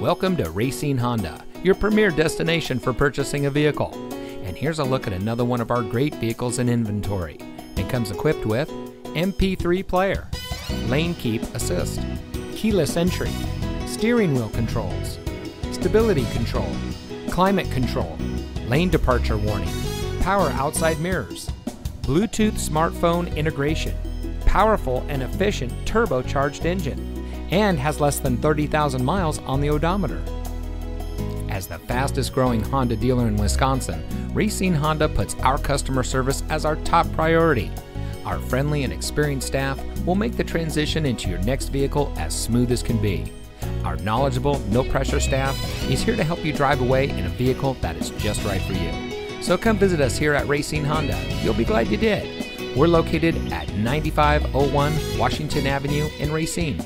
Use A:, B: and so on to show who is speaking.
A: Welcome to Racine Honda, your premier destination for purchasing a vehicle. And here's a look at another one of our great vehicles in inventory. It comes equipped with MP3 player, lane keep assist, keyless entry, steering wheel controls, stability control, climate control, lane departure warning, power outside mirrors, Bluetooth smartphone integration, powerful and efficient turbocharged engine, and has less than 30,000 miles on the odometer. As the fastest growing Honda dealer in Wisconsin, Racine Honda puts our customer service as our top priority. Our friendly and experienced staff will make the transition into your next vehicle as smooth as can be. Our knowledgeable, no pressure staff is here to help you drive away in a vehicle that is just right for you. So come visit us here at Racine Honda. You'll be glad you did. We're located at 9501 Washington Avenue in Racine.